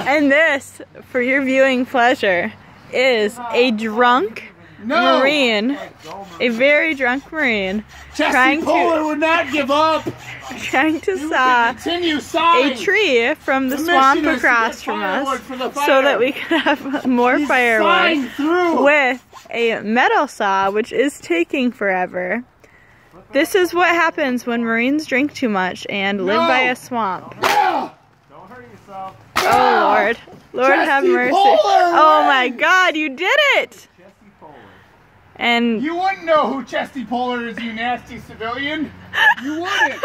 And this, for your viewing pleasure, is a drunk No. Marine, a very drunk Marine, Chesty trying Puller to would not give up. trying to saw a tree from the The swamp mission is to across from us so that we can have more He's firewood with a metal saw, which is taking forever. This is what happens when Marines drink too much and live No. by a swamp. Yeah. Don't hurt yourself. Oh Lord. Lord have mercy. Puller Oh my god, you did it! And You wouldn't know who Chesty Puller is, you nasty civilian. You wouldn't.